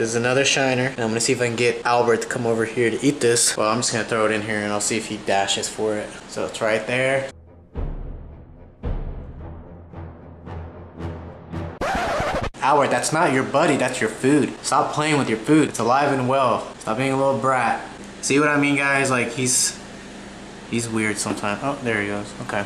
This is another shiner. And I'm gonna see if I can get Albert to come over here to eat this. Well, I'm just gonna throw it in here and I'll see if he dashes for it. So it's right there. Albert, that's not your buddy, that's your food. Stop playing with your food. It's alive and well. Stop being a little brat. See what I mean, guys? Like, he's... He's weird sometimes. Oh, there he goes. Okay.